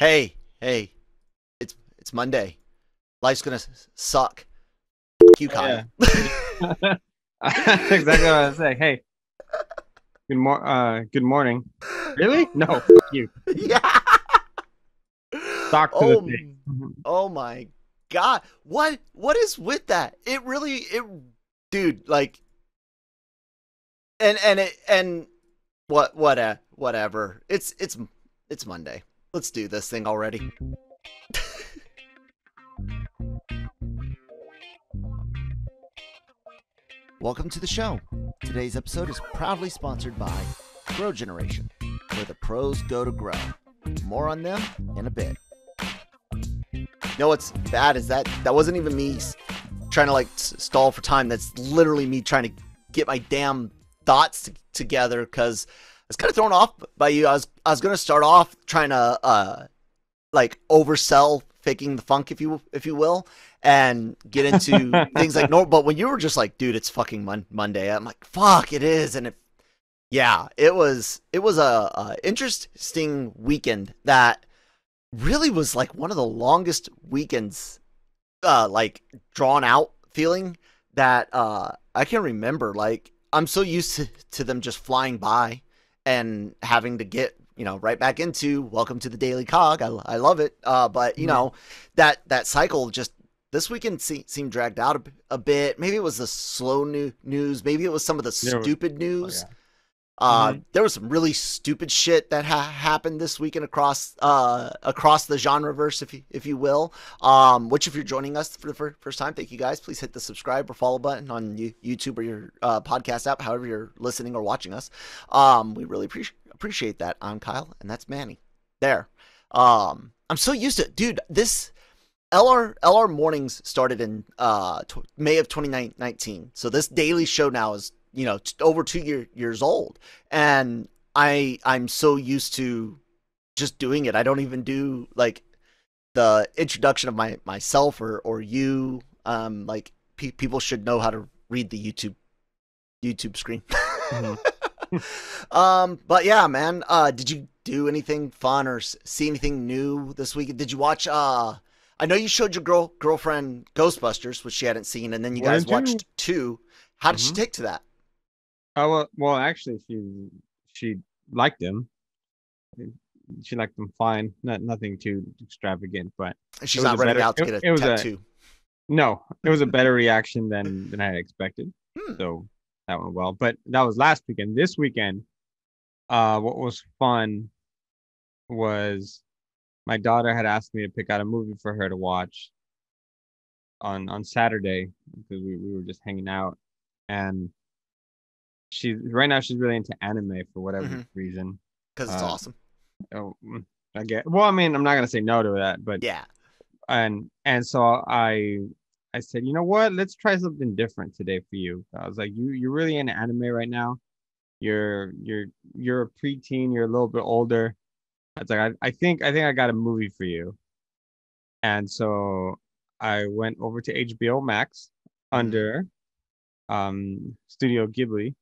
Hey, hey, it's it's Monday. Life's gonna suck. Kyle. Yeah. exactly what I was saying. Hey, good mor- uh, good morning. Really? No, fuck you. yeah. To oh, oh my god. What what is with that? It really it dude, like and and it and what what uh, whatever. It's it's it's Monday. Let's do this thing already. Welcome to the show. Today's episode is proudly sponsored by Grow Generation, where the pros go to grow. More on them in a bit. You know what's bad is that that wasn't even me trying to like stall for time. That's literally me trying to get my damn thoughts t- together because was kind of thrown off by you. I was I was gonna start off trying to uh like oversell faking the funk if you if you will and get into things like normal. But when you were just like, dude, it's fucking mon- Monday. I'm like, fuck, it is, and it yeah, it was it was a, a interesting weekend that really was like one of the longest weekends uh like drawn out feeling that uh I can remember like I'm so used to, to them just flying by and having to get you know right back into welcome to the daily cog. I, I love it. Uh but you Yeah. know that that cycle just this weekend se- seemed dragged out a bit. Maybe it was the slow new- news. Maybe it was some of the Yeah, stupid news. yeah. Uh, Mhm. there was some really stupid shit that ha- happened this weekend across uh across the genreverse, if you if you will. Um, which if you're joining us for the fir- first time, thank you guys. Please hit the subscribe or follow button on you- YouTube or your uh, podcast app, however you're listening or watching us. Um, we really appreciate appreciate that. I'm Kyle, and that's Manny. There. Um, I'm so used to, it, dude. This LR LR mornings started in uh tw- May of 2019. So this daily show now is you know over two year, years old, and I I'm so used to just doing it. I don't even do like the introduction of my myself or or you. Um, like pe- people should know how to read the YouTube YouTube screen. um, but yeah, man. Uh, did you do anything fun or see anything new this week? Did you watch? Uh, I know you showed your girl girlfriend Ghostbusters, which she hadn't seen, and then you One guys watched two. How did she Mhm. take to that? Oh well, well, actually, she she liked him. She liked them fine. Not nothing too extravagant, but She's not a running better- out to it- get a it was a- tattoo. no, it was a better reaction than than I had expected. Hmm. So that went well. But that was last weekend. This weekend, uh, what was fun was my daughter had asked me to pick out a movie for her to watch on on Saturday because we, we were just hanging out and she right now she's really into anime for whatever Mhm. reason. because it's uh, awesome. Oh, I get well. I mean, I'm not gonna say no to that, but Yeah. and and so I I said, you know what? Let's try something different today for you. I was like, you you're really into anime right now. You're you're you're a preteen. You're a little bit older. I was like, I, I think I think I got a movie for you. And so I went over to HBO Max under um Studio Ghibli,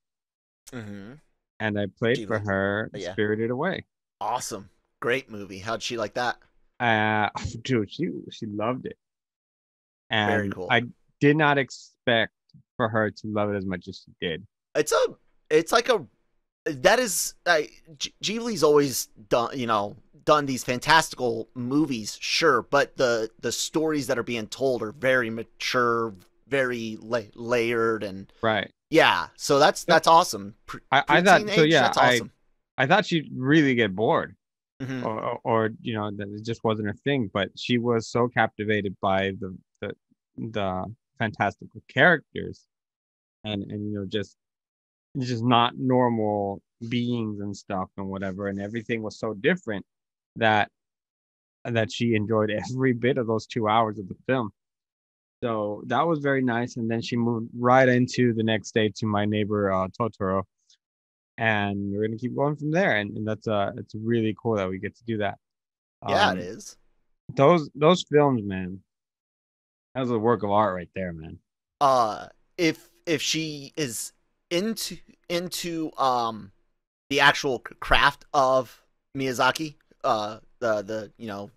Mm-hmm. and I played for her Yeah. Spirited Away. Awesome. Great movie. How'd she like that? Uh, dude, she she loved it, and Very cool. I did not expect for her to love it as much as she did. It's a. It's like a. That is. I G- Ghibli's always done. You know, done these fantastical movies, sure, but the the stories that are being told are very mature, very la- layered, and Right. Yeah. So that's that's awesome. Pre- I, I thought so. Yeah, that's I awesome. I thought she'd really get bored, Mhm. or, or or you know that it just wasn't her thing. But she was so captivated by the the the fantastical characters, and and you know just just not normal beings and stuff and whatever, and everything was so different that that she enjoyed every bit of those two hours of the film. So that was very nice. And then she moved right into the next day to my neighbor uh, Totoro, and we're gonna keep going from there. And, and that's uh, it's really cool that we get to do that. Yeah, Um, it is. Those those films, man, that was a work of art right there, man. uh if if she is into into um the actual craft of Miyazaki uh uh, the you know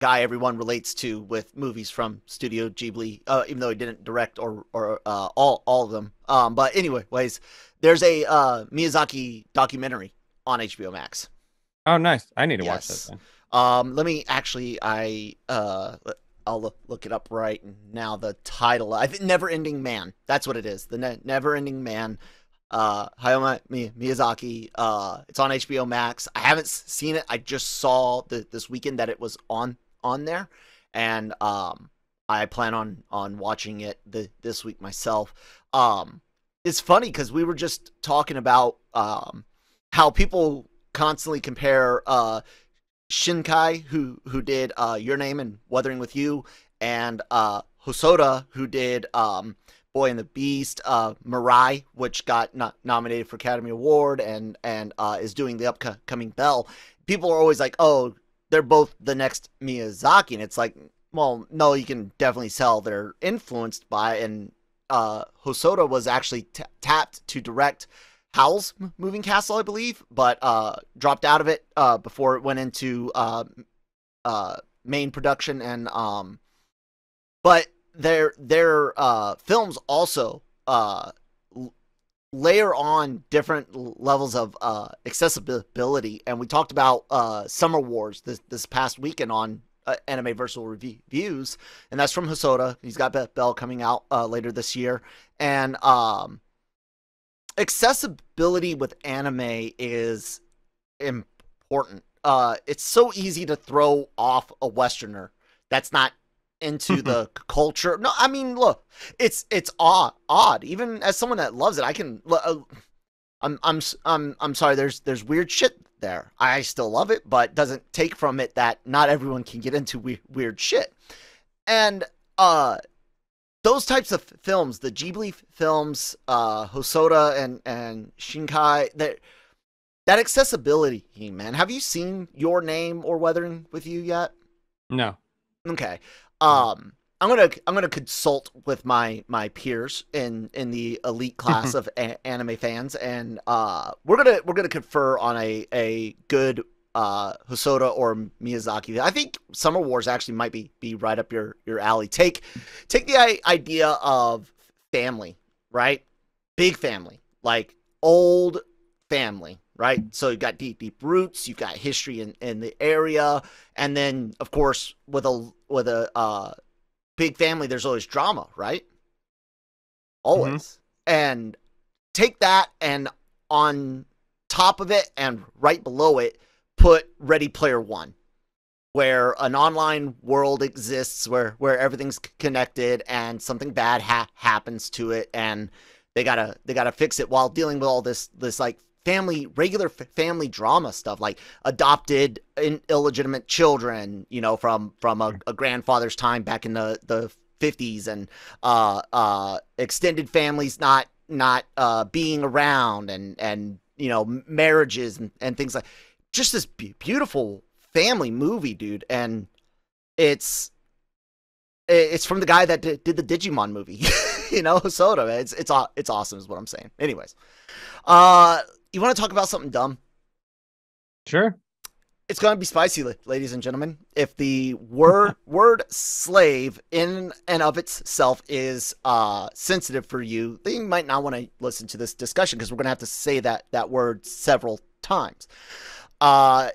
guy everyone relates to with movies from Studio Ghibli, uh, even though he didn't direct or or uh, all all of them. Um, but anyways, there's a uh, Miyazaki documentary on HBO Max. Oh, nice. I need to watch that. Um, let me actually, I uh, I'll look, look it up right now. The title, I think, Never Ending Man. That's what it is. The ne- Never Ending Man. Uh, Hayao Mi- Miyazaki. Uh, it's on HBO Max. I haven't seen it. I just saw the, this weekend that it was on on there, and um, I plan on on watching it the, this week myself. Um, it's funny because we were just talking about um how people constantly compare uh Shinkai, who who did uh, Your Name and Weathering with You, and uh, Hosoda, who did um, Boy and the Beast, uh, Mirai, which got no- nominated for Academy Award and and uh, is doing the upcoming Bell. People are always like, "Oh, they're both the next Miyazaki," and it's like, well, no, you can definitely tell they're influenced by. And uh, Hosoda was actually t- tapped to direct Howl's Moving Castle, I believe, but uh, dropped out of it uh, before it went into uh, uh, main production. And um, but their their uh, films also uh, layer on different levels of uh, accessibility. And we talked about uh, Summer Wars this this past weekend on uh, Anime Versal Reviews, and that's from Hosoda. He's got Be- Bell coming out uh, later this year, and um accessibility with anime is important. Uh, it's so easy to throw off a Westerner that's not into the culture. No, I mean, look, it's it's odd. Odd. Even as someone that loves it, I can. Uh, I'm I'm I'm I'm sorry. There's there's weird shit there. I still love it, but doesn't take from it that not everyone can get into we- weird shit. And uh those types of films, the Ghibli films, uh, Hosoda and and Shinkai, that that accessibility, man. Have you seen Your Name or Weathering with You yet? No. Okay. Um, I'm gonna I'm gonna consult with my my peers in in the elite class of a- anime fans, and uh, we're gonna we're gonna confer on a a good uh Hosoda or Miyazaki. I think Summer Wars actually might be be right up your your alley. Take take the i- idea of family, right? Big family, like old family, right? So you've got deep deep roots, you've got history in in the area, and then of course with a with a uh big family there's always drama right? Always. And take that and on top of it and right below it put ready player one where an online world exists where where everything's connected and something bad ha- happens to it and they gotta they gotta fix it while dealing with all this this like family regular f- family drama stuff like adopted in, illegitimate children you know from from a, a grandfather's time back in the the 50s and uh uh extended families not not uh being around and and you know marriages and, and things like just this be- beautiful family movie dude. And it's it's from the guy that did, did the Digimon movie you know Hosoda. It's it's it's awesome is what I'm saying. Anyways uh you want to talk about something dumb Sure. it's going to be spicy, ladies and gentlemen. If the word word slave in and of itself is uh, sensitive for you, then you might not want to listen to this discussion because we're going to have to say that that word several times. Uh,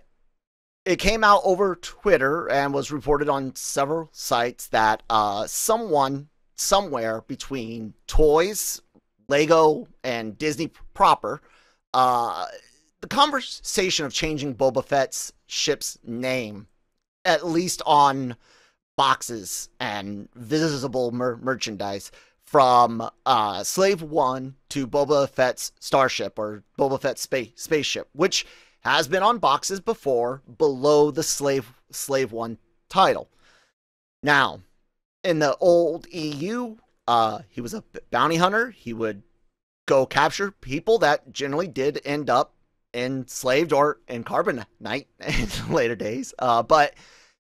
it came out over Twitter and was reported on several sites that uh, someone somewhere between toys, Lego, and Disney proper. Uh, the conversation of changing Boba Fett's ship's name, at least on boxes and visible mer- merchandise, from uh, Slave One to Boba Fett's starship or Boba Fett's space spaceship, which has been on boxes before below the Slave Slave One title. Now, in the old EU, uh, he was a bounty hunter. He would go capture people that generally did end up enslaved or in carbonite in later days. Uh, but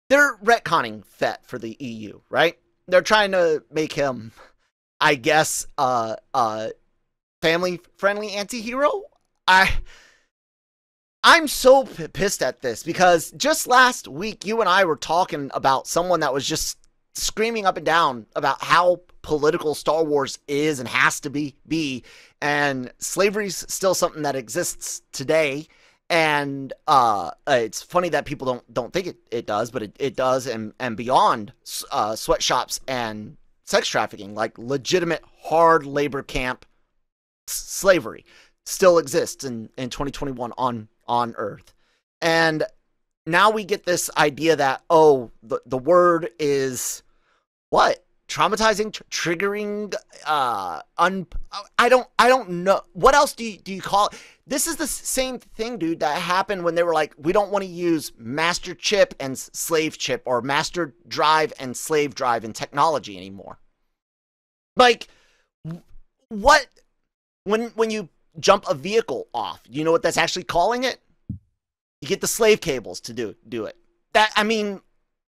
they're retconning Fett for the EU, right? They're trying to make him, I guess, uh, uh, family friendly anti-hero. I I'm so p- pissed at this because just last week you and I were talking about someone that was just screaming up and down about how political Star Wars is and has to be be. And slavery's still something that exists today. And uh, it's funny that people don't don't think it, it does but it, it does and and beyond uh, sweatshops and sex trafficking like legitimate hard labor camp slavery still exists in in 2021 on on earth. And now we get this idea that oh the, the word is what traumatizing tr- triggering uh un i don't i don't know. What else do you do you call it? This is the same thing dude that happened when they were like we don't want to use master chip and slave chip or master drive and slave drive in technology anymore. Like what when when you jump a vehicle off you know what that's actually calling it? You get the slave cables to do do it. That i mean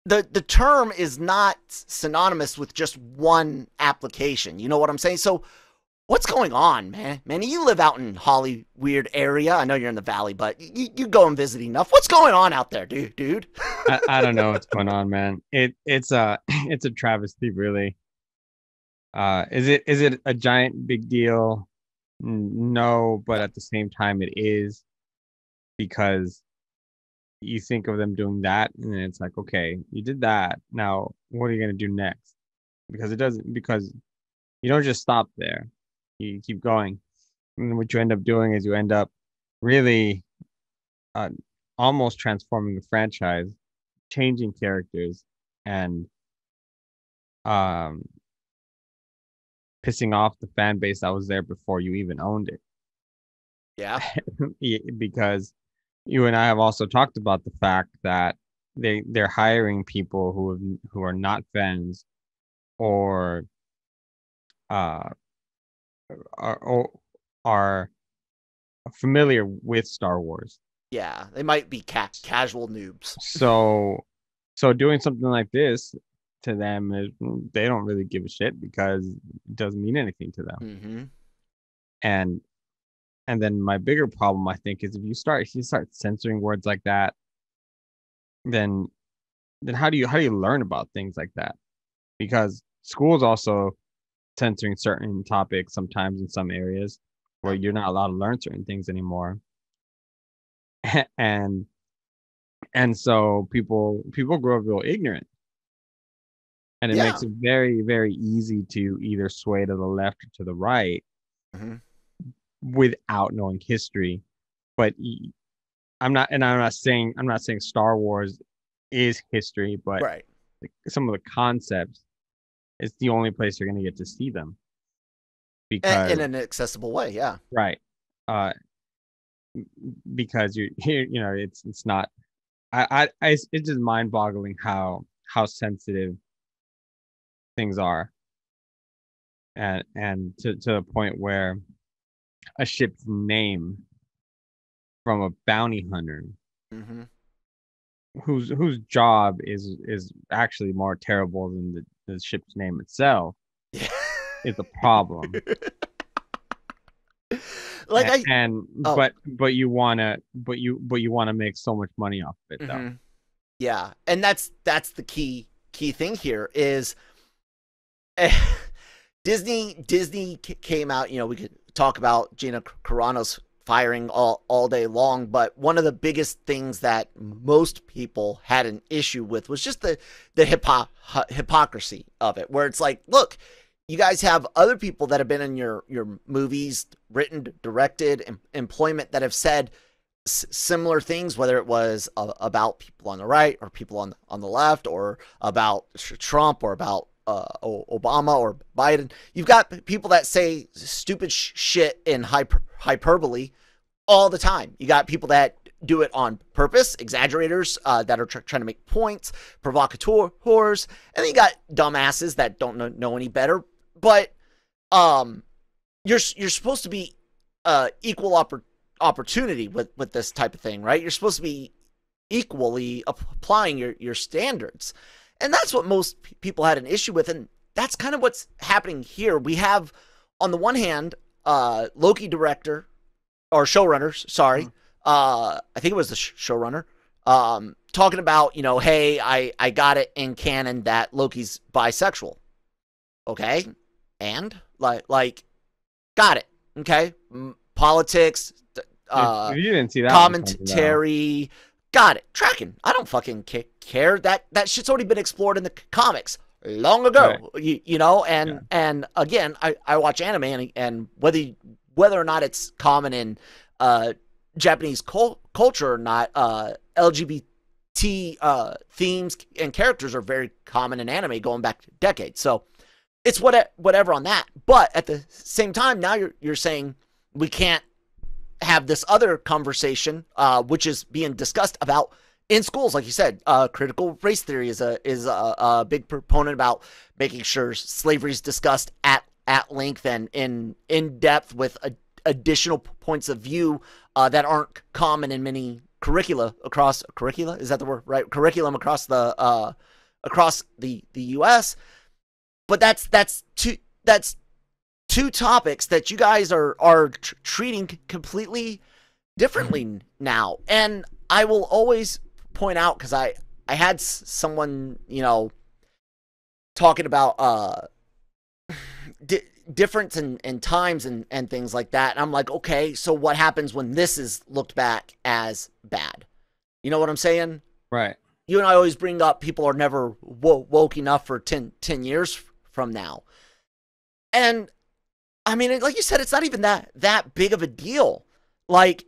the the term is not synonymous with just one application. You know what I'm saying? So what's going on, man? Man, you live out in Holly weird area. I know you're in the valley, but you, you go and visit enough. What's going on out there, dude? Dude. I, I don't know what's going on, man. It it's a it's a travesty, really. Uh, is it is it a giant big deal? No, but at the same time, it is because you think of them doing that and then it's like okay you did that. Now what are you going to do next? Because it doesn't because you don't just stop there. You keep going. And what you end up doing is you end up really uh, almost transforming the franchise changing characters and um pissing off the fan base that was there before you even owned it. Yeah. Because you and I have also talked about the fact that they they're hiring people who have, who are not fans or uh are, or are familiar with Star Wars. Yeah, they might be ca- casual noobs. So so doing something like this to them is they don't really give a shit because it doesn't mean anything to them. Mm-hmm. And and then my bigger problem, I think, is if you start if you start censoring words like that, then then how do you how do you learn about things like that? Because schools also censoring certain topics sometimes in some areas where you're not allowed to learn certain things anymore. and and so people people grow up real ignorant. And it Yeah. makes it very, very easy to either sway to the left or to the right Mm-hmm. Without knowing history. But I'm not, and I'm not saying I'm not saying Star Wars is history, but Right. some of the concepts, it's the only place you're going to get to see them. Because in an accessible way. Yeah. right, uh, because you here, you know, it's it's not. I, I, I it's just mind-boggling how how sensitive things are, and and to to the point where a ship's name from a bounty hunter Mm-hmm. whose whose job is is actually more terrible than the, the ship's name itself Yeah. is a problem. like I, and oh. but but you wanna but you but you wanna make so much money off of it though. Mhm. Yeah, and that's that's the key key thing here is Disney Disney came out. You know, we could talk about Gina Carano's firing all all day long, but one of the biggest things that most people had an issue with was just the the hypo- hypocrisy of it, where it's like, look. You guys have other people that have been in your your movies, written, directed, em- employment that have said s- similar things, whether it was about people on the right or people on on the left, or about Trump or about uh, Obama or Biden. You've got people that say stupid sh- shit in hyper- hyperbole all the time. You got people that do it on purpose, exaggerators uh, that are tr- trying to make points, provocateurs, and then you got dumbasses that don't know, know any better. But um, you're you're supposed to be uh, equal oppor- opportunity with with this type of thing, right? You're supposed to be equally applying your your standards, and that's what most people had an issue with, and that's kind of what's happening here. We have, on the one hand, uh, Loki director or showrunners, sorry, uh, I think it was the sh- showrunner, um, talking about, you know, hey, I, I got it in canon that Loki's bisexual. Okay. And like, like, got it. Okay. Politics, uh, you didn't see that commentary. Got it. Tracking. I don't fucking care. That that shit's already been explored in the comics long ago. Right. You, you know, and yeah. and again, I, I watch anime and and whether whether or not it's common in uh, Japanese cul- culture or not, uh, LGBT uh, themes and characters are very common in anime going back decades. So it's what whatever on that. But at the same time, now you're you're saying we can't have this other conversation, uh, which is being discussed about in schools, like you said, uh, critical race theory is a is a, a, big proponent about making sure slavery is discussed at at length and in in depth with a, additional points of view uh, that aren't common in many curricula across curricula is that the word right curriculum across the uh, across the the U.S. But that's that's two that's two topics that you guys are are tr- treating completely differently now, and I will always point out because I I had someone you know talking about uh di- difference in, in times and and things like that. And I'm like okay so what happens when this is looked back as bad? You know what I'm saying? Right. You and I always bring up people are never wo- woke enough for 10, 10 years from now. And I mean like you said it's not even that that big of a deal like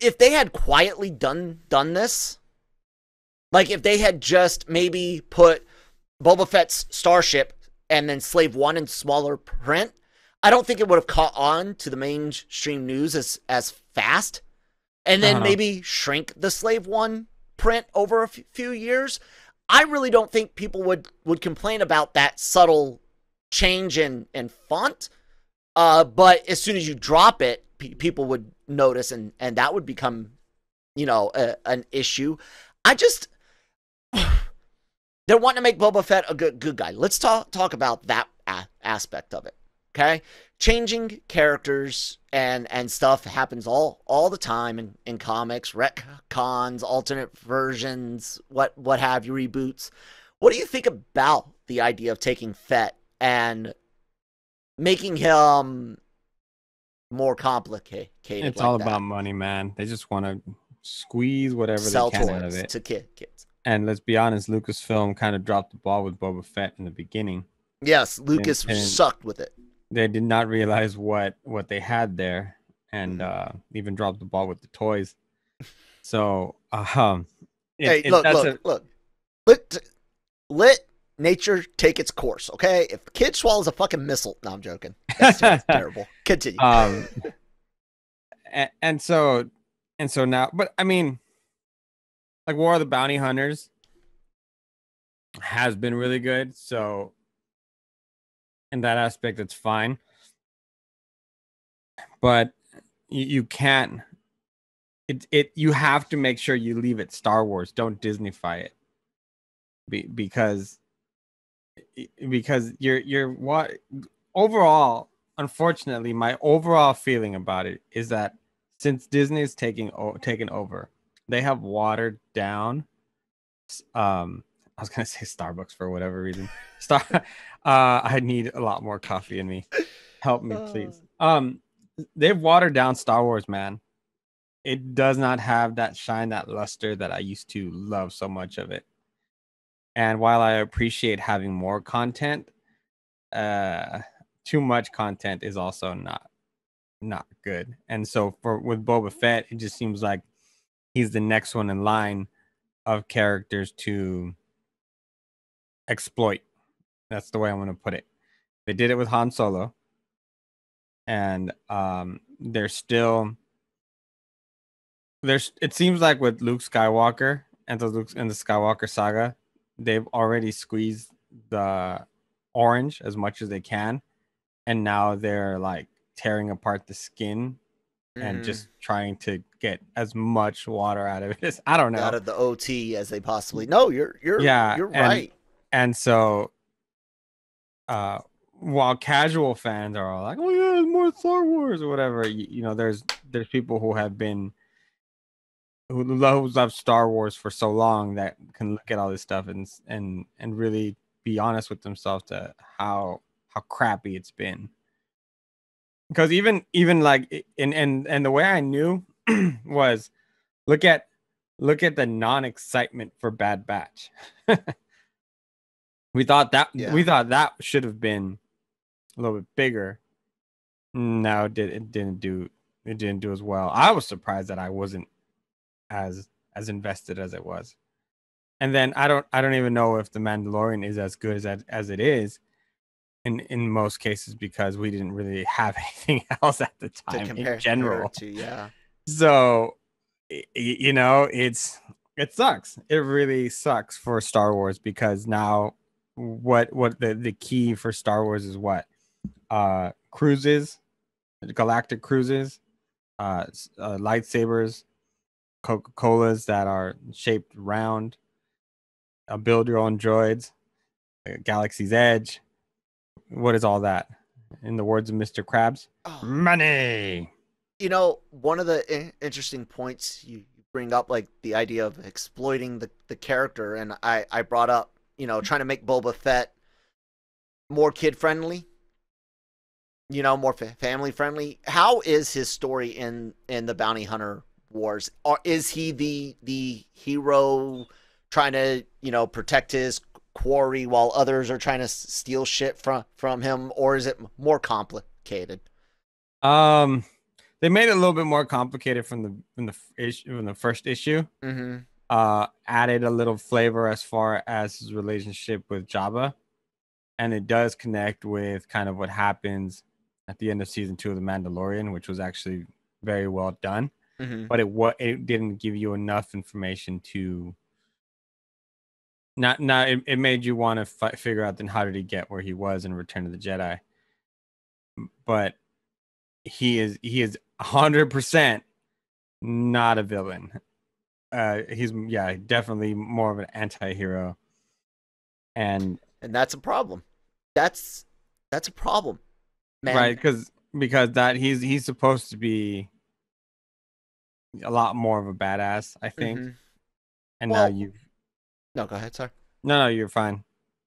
if they had quietly done done this like if they had just maybe put Boba Fett's starship and then Slave One in smaller print, I don't think it would have caught on to the mainstream news as as fast. And then uh-huh. maybe shrink the Slave One print over a f- few years. I really don't think people would would complain about that subtle change in in font. Uh, but as soon as you drop it, pe- people would notice, and and that would become, you know, a, an issue. I just they're wanting to make Boba Fett a good good guy. Let's talk talk about that a- aspect of it. Okay, changing characters and and stuff happens all all the time in, in comics, retcons, alternate versions, what what have you, reboots. What do you think about the idea of taking Fett and making him more complicated? It's like all that? about money, man. They just want to squeeze whatever Sell they can out of it to kids. And let's be honest, Lucasfilm kind of dropped the ball with Boba Fett in the beginning. Yes, Lucas and, and sucked with it. They did not realize what what they had there, and mm-hmm. uh, even dropped the ball with the toys. So, um, it, hey, it, look, look, a... look, let let nature take its course. Okay, if the kid swallows a fucking missile, no, I'm joking. That's terrible. Continue. Um, and, and so, and so now, but I mean like War of the Bounty Hunters has been really good. So in that aspect, it's fine. But you, you can't. It it you have to make sure you leave it Star Wars. Don't Disneyfy it. Be, because because you're you're what overall unfortunately my overall feeling about it is that since Disney is taking taken over they have watered down um I was gonna say Starbucks for whatever reason. Star uh I need a lot more coffee in me. Help me, please. Uh. Um they've watered down Star Wars, man. It does not have that shine, that luster that I used to love so much of it. And while I appreciate having more content, uh too much content is also not not good. And so for with Boba Fett, it just seems like he's the next one in line of characters to exploit. That's the way I'm going to put it. They did it with Han Solo, and um, they're still there's. It seems like with Luke Skywalker and the Luke and the Skywalker saga, they've already squeezed the orange as much as they can, and now they're like tearing apart the skin and just mm. trying to get as much water out of it as I don't know out of the OT as they possibly. No, you're you're yeah, you're and, right. And so, uh, while casual fans are all like, "Oh yeah, more Star Wars" or whatever, you, you know, there's there's people who have been who loves up Star Wars for so long that can look at all this stuff and and and really be honest with themselves to how how crappy it's been. Because even even like and and and the way I knew was look at look at the non-excitement for Bad Batch. we thought that Yeah. we thought that should have been a little bit bigger. No, it, did, it didn't do it didn't do as well. I was surprised that I wasn't as as invested as it was. And then I don't I don't even know if the Mandalorian is as good as as it is in in most cases because we didn't really have anything else at the To time compare in general. to, yeah. So you know, it's it sucks. It really sucks for Star Wars because now what what the the key for Star Wars is what? Uh cruises, galactic cruises, uh, uh lightsabers, Coca-Colas that are shaped round, uh, build your own droids, Galaxy's Edge. What is all that? In the words of Mr. Krabs, Oh, money. you know, one of the I- interesting points you you bring up, like the idea of exploiting the, the character, and I, I brought up, you know, trying to make Boba Fett more kid friendly, you know, more fa- family friendly. How is his story in in the Bounty Hunter Wars? Or is he the the hero trying to you know protect his quarry while others are trying to steal shit from from him, or is it more complicated? Um, they made it a little bit more complicated from the from the issue from the first issue. Mm-hmm. Uh, added a little flavor as far as his relationship with Jabba, and it does connect with kind of what happens at the end of season two of The Mandalorian, which was actually very well done. Mm-hmm. But it what it didn't give you enough information to. Not, not it, it made you want to fi- figure out then how did he get where he was in Return of the Jedi. But he is he is hundred percent not a villain. Uh, he's yeah, definitely more of an anti-hero. And and that's a problem. That's that's a problem, man. right, because because that he's he's supposed to be a lot more of a badass, I think. Mhm. And Well- now you No, go ahead. Sorry. no no you're fine.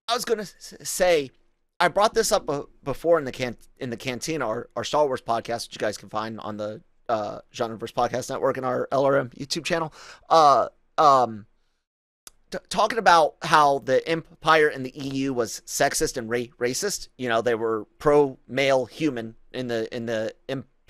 I was gonna say, I brought this up before in the can in the cantina, our, our Star Wars podcast, which you guys can find on the uh, Genreverse Podcast Network and our LRM YouTube channel. Uh, um, t- talking about how the Empire and the EU was sexist and ra- racist. You know, they were pro male human in the in the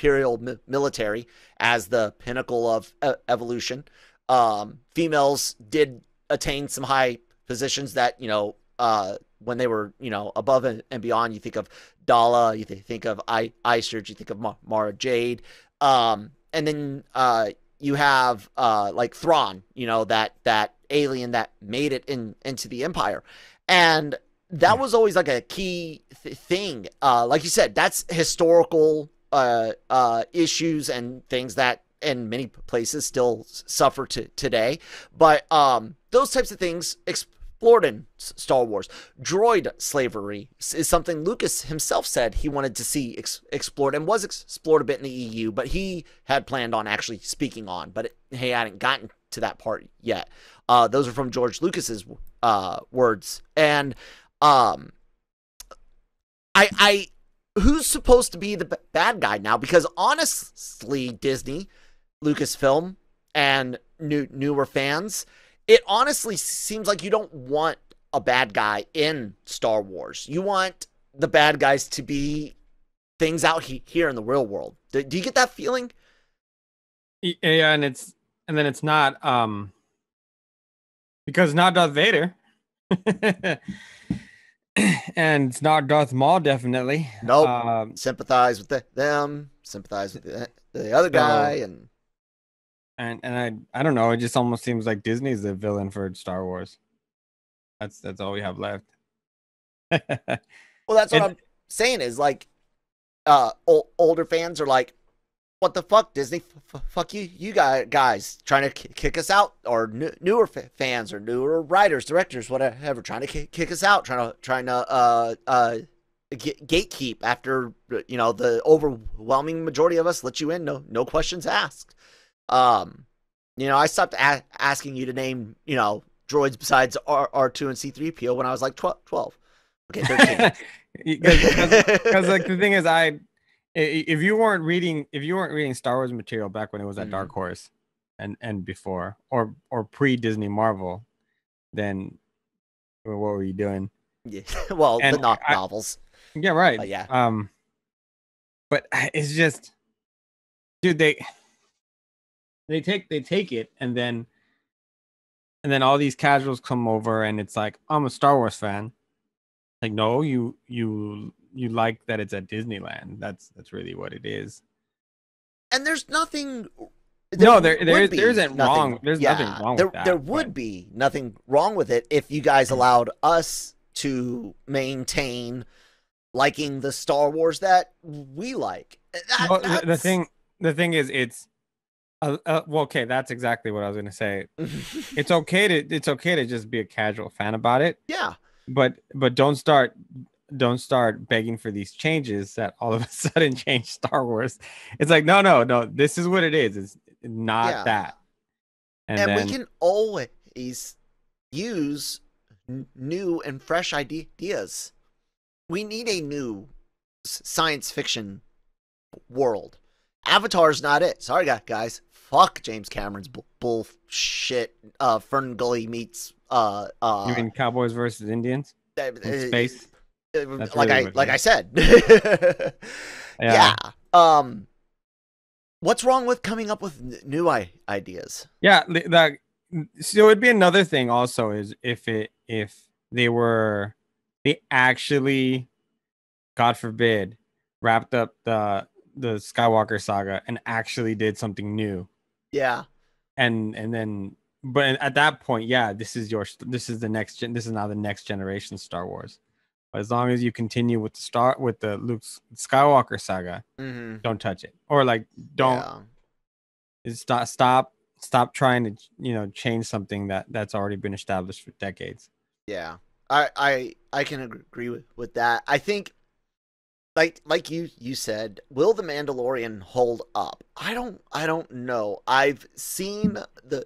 imperial mi- military as the pinnacle of e- evolution. Um, females did attain some high positions that you know uh, when they were you know above and, and beyond. You think of Daala, you th- think of I Isurge, you think of Ma- Mara Jade, um, and then uh, you have uh, like Thrawn, you know that that alien that made it in into the Empire, and that was always like a key th- thing. Uh, like you said, that's historical uh, uh, issues and things that in many places still suffer to today. But um, those types of things explored in Star Wars. Droid slavery is something Lucas himself said he wanted to see ex- explored and was explored a bit in the EU, but he had planned on actually speaking on, but it, he hadn't gotten to that part yet. Uh, those are from George Lucas's uh, words, and um, I, I, who's supposed to be the b- bad guy now? Because honestly, Disney, Lucasfilm, and new newer fans, it honestly seems like you don't want a bad guy in Star Wars. You want the bad guys to be things out he- here in the real world. Do, do you get that feeling? Yeah, and it's and then it's not um because not Darth Vader. and it's not Darth Maul definitely. Nope. Um Sympathize with the, them, sympathize with the, the other guy, and and and I I don't know, it just almost seems like Disney's the villain for Star Wars. That's that's all we have left. Well, that's what And- I'm saying is like, uh, ol- older fans are like, "What the fuck, Disney? F- fuck you, you guys, trying to kick us out." Or newer fans or newer writers, directors, whatever, trying to ki- kick us out, trying to trying to uh uh ga- gatekeep after you know the overwhelming majority of us let you in, no no questions asked. Um, You know, I stopped asking you to name, you know, droids besides R R2 and C3PO when I was like 12. 12. Okay, 13. because like the thing is i- if you weren't reading if you weren't reading star wars material back when it was at Mhm. dark horse and and before or or pre disney marvel then what were you doing yeah. Well, the And no- I- novels. yeah right But yeah. um but it's just dude they they take they take it and then and then all these casuals come over and it's like i'm a star wars fan like no you you you like that it's at disneyland that's that's really what it is And there's nothing. No, there- would there, is, there isn't nothing- wrong- there's nothing wrong with there, that, There but- would be nothing wrong with it if you guys allowed us to maintain liking the Star Wars that we like. That- well, the, the thing the thing is it's uh, uh, well okay that's exactly what i was gonna say it's okay to it's okay to just be a casual fan about it yeah, but but don't start don't start begging for these changes that all of a sudden change Star Wars. It's like no no no this is what it is. It's not Yeah. that. And, and, then we can always use n- new and fresh ideas. We need a new science fiction world. Avatar's not it. Sorry, guys. Fuck James Cameron's bu- bullshit. Uh, Fern Gully meets uh uh. you mean Cowboys versus Indians uh, in space? That's like really I like I said. Yeah. yeah. Um, what's wrong with coming up with n- new I- ideas? Yeah, that so it'd be another thing also is if it if they were they actually God forbid wrapped up the the Skywalker saga and actually did something new Yeah. and and then but at that point yeah this is your this is the next gen this is now the next generation Star Wars as long as you continue with the start with the Luke Skywalker saga Mm-hmm. don't touch it or like don't is stop stop stop trying to you know change something that that's already been established for decades Yeah, I I I can agree with with that. I think, like like you you said, will the Mandalorian hold up? I don't I don't know. I've seen the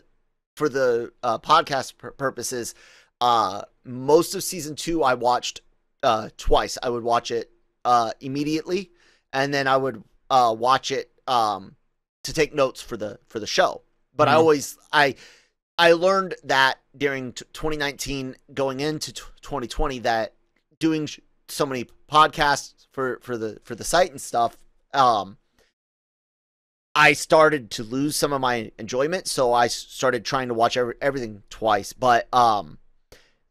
for the uh, podcast pur- purposes. Uh, most of season two I watched uh twice. I would watch it uh immediately, and then I would uh watch it um to take notes for the for the show. But I Mhm. always I I learned that during t- 2019 going into t- 2020 that doing sh- so many podcasts for for the for the site and stuff um I started to lose some of my enjoyment so I started trying to watch every, everything twice but um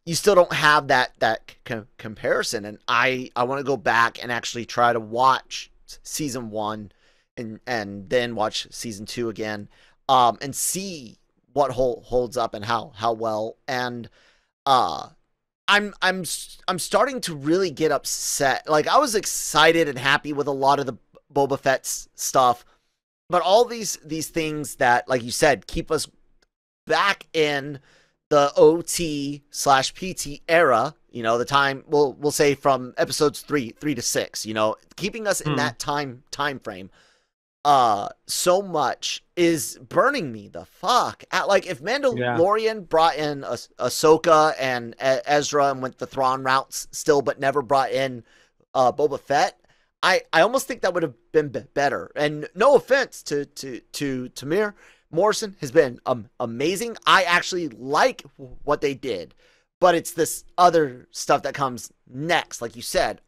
you still don't have that that c- comparison and I I want to go back and actually try to watch season 1 and and then watch season 2 again um and see what hold, holds up and how how well and uh I'm I'm I'm starting to really get upset. Like I was excited and happy with a lot of the Boba Fett's stuff, but all these these things that, like you said, keep us back in the OT slash PT era. You know, the time we'll we'll say from episodes three three to six. You know, keeping us in Hmm. that time time frame. Uh, so much is burning me the fuck out. Like if Mandalorian brought in ah- Ahsoka and E- Ezra and went the Thrawn routes still, but never brought in uh Boba Fett. I, I almost think that would have been be- better. And no offense to to to Temuera Morrison has been um, amazing. I actually like what they did, but it's this other stuff that comes next. Like you said,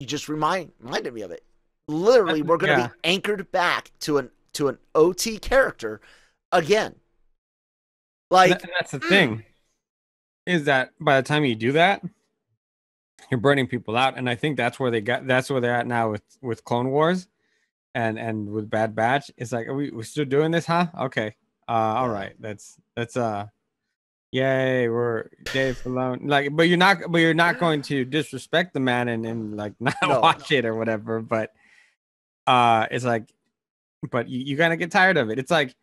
you just remind reminded me of it. Literally, we're going to yeah. be anchored back to an to an OT character again. Like Th- that's the thing is that by the time you do that you're burning people out and i think that's where they got that's where they're at now with with clone wars and and with bad batch it's like are we we still doing this huh? Okay. Uh all right. That's that's uh yay we're Dave Filoni like but you're not but you're not going to disrespect the man and and like not No, watch it or whatever but uh it's like but you, you gotta get tired of it. It's like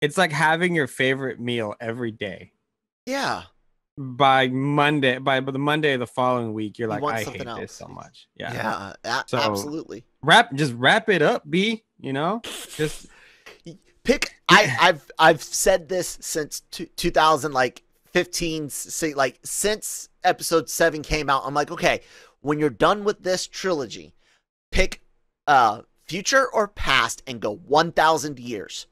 it's like having your favorite meal every day. Yeah, by Monday, by the Monday of the following week, you're like, want I hate something this so much. Yeah. yeah, So- absolutely. Wrap just wrap it up, B. You know? Just pick. I, I've I've said this since two, 2000, like 15, say, like since episode seven came out. I'm like, okay, when you're done with this trilogy, pick uh future or past and go 1,000 years.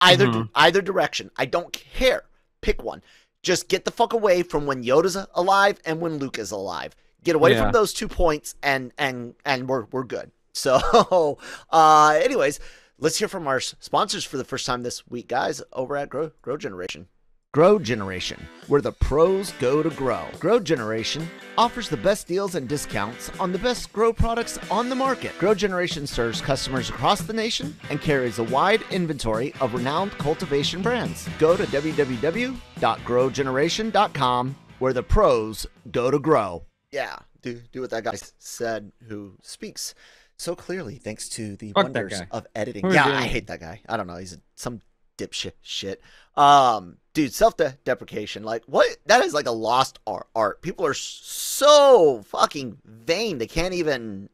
Either Mhm. either direction. I don't care. Pick one. Just get the fuck away from when Yoda's alive and when Luke is alive. Get away Yeah. from those two points and and and we're we're good. So, uh anyways, let's hear from our sponsors for the first time this week, guys, over at Grow Grow Generation. Grow Generation, where the pros go to grow. Grow Generation offers the best deals and discounts on the best grow products on the market. Grow Generation serves customers across the nation and carries a wide inventory of renowned cultivation brands. Go to www.growgeneration.com where the pros go to grow. Yeah, do do what that guy said who speaks so clearly thanks to the Fuck that wonders guy. of editing. Who's yeah, doing I hate that guy. I don't know, he's some dipshit shit. Um, dude, self deprecation, like what? That is like a lost art. Art. People are so fucking vain. They can't even